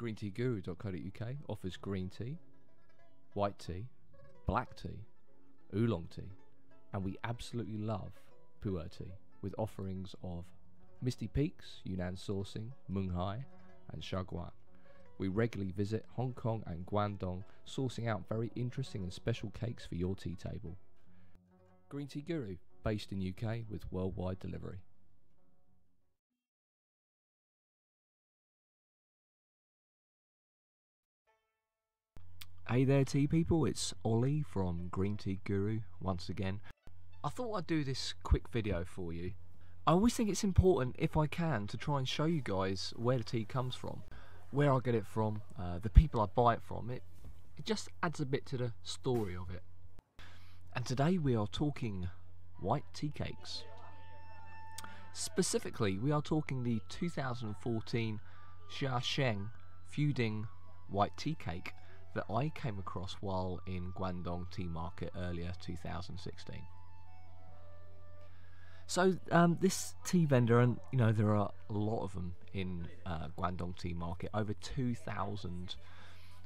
GreenTeaGuru.co.uk offers green tea, white tea, black tea, oolong tea, and we absolutely love pu'er tea with offerings of Misty Peaks, Yunnan sourcing, Menghai, and Xiaguan. We regularly visit Hong Kong and Guangdong, sourcing out very interesting and special cakes for your tea table. Green Tea Guru, based in UK with worldwide delivery. Hey there, tea people, it's Ollie from Green Tea Guru once again. I thought I'd do this quick video for you. I always think it's important, if I can, to try and show you guys where the tea comes from, where I get it from, uh, the people I buy it from. It, it just adds a bit to the story of it. And today we are talking white tea cakes. Specifically, we are talking the 2014 Xia Sheng Fuding white tea cake that I came across while in Guangdong Tea Market earlier 2016. So um, this tea vendor, and you know there are a lot of them in uh, Guangdong Tea Market, over 2,000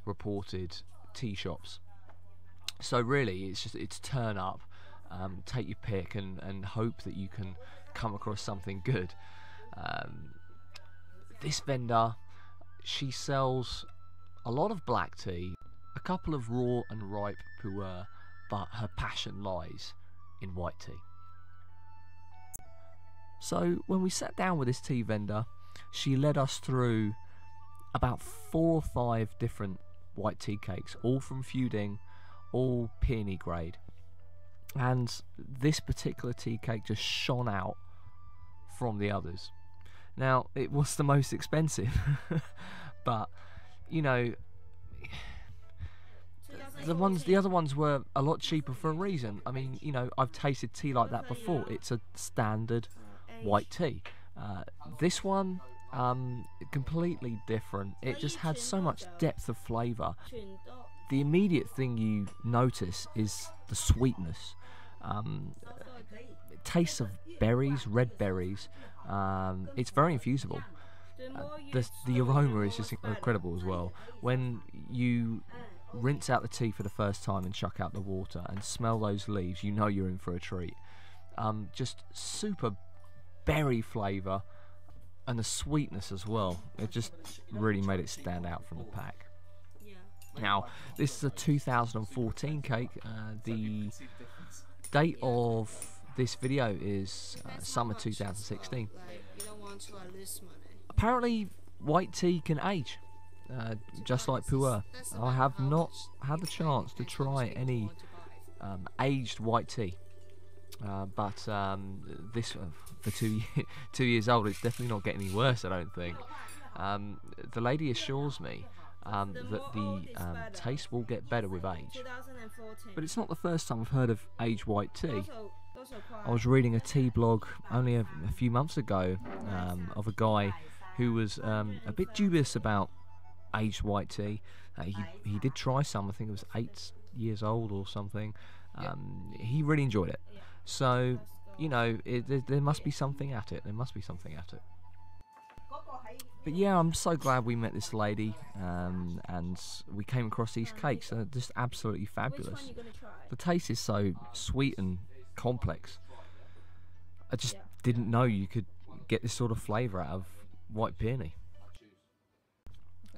reported tea shops. So really, it's just it's turn up, um, take your pick, and and hope that you can come across something good. Um, this vendor, she sells a lot of black tea, a couple of raw and ripe pu'er, but her passion lies in white tea. So when we sat down with this tea vendor, she led us through about four or five different white tea cakes, all from Fuding, all peony grade. And this particular tea cake just shone out from the others. Now, it was the most expensive, but you know, the ones, the other ones were a lot cheaper for a reason. I mean, you know, I've tasted tea like that before. It's a standard white tea. Uh, this one, um, completely different. It just had so much depth of flavour. The immediate thing you notice is the sweetness. Um, tastes of berries, red berries. Um, it's very infusible. Uh, the, the aroma is just incredible as well. When you rinse out the tea for the first time and chuck out the water and smell those leaves, you know you're in for a treat. Um, just super berry flavour and the sweetness as well. It just really made it stand out from the pack. Now, this is a 2014 cake. Uh, the date of this video is uh, summer 2016. Apparently, white tea can age, uh, just like pu'er. I have not had the chance to try any um, aged white tea. Uh, but um, this, uh, for two two years old, it's definitely not getting any worse. I don't think. Um, the lady assures me um, that the um, taste will get better with age. But it's not the first time I've heard of aged white tea. I was reading a tea blog only a, a few months ago um, of a guy who was um, a bit dubious about aged white tea. Uh, he he did try some. I think it was eight years old or something. he really enjoyed it. So, you know, it, there, there must be something at it. There must be something at it. But yeah, I'm so glad we met this lady um, and we came across these cakes. They're just absolutely fabulous. The taste is so sweet and complex. I just didn't know you could get this sort of flavour out of white peony.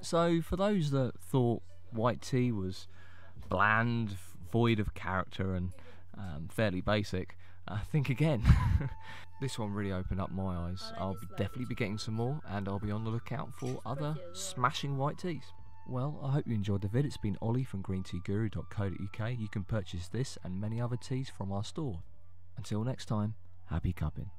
So, for those that thought white tea was bland, void of character, and um, fairly basic. Uh, think again. this one really opened up my eyes. I'll be definitely be getting some more, and I'll be on the lookout for other smashing white teas. Well, I hope you enjoyed the vid. It's been Ollie from greenteaguru.co.uk. You can purchase this and many other teas from our store. Until next time, happy cupping.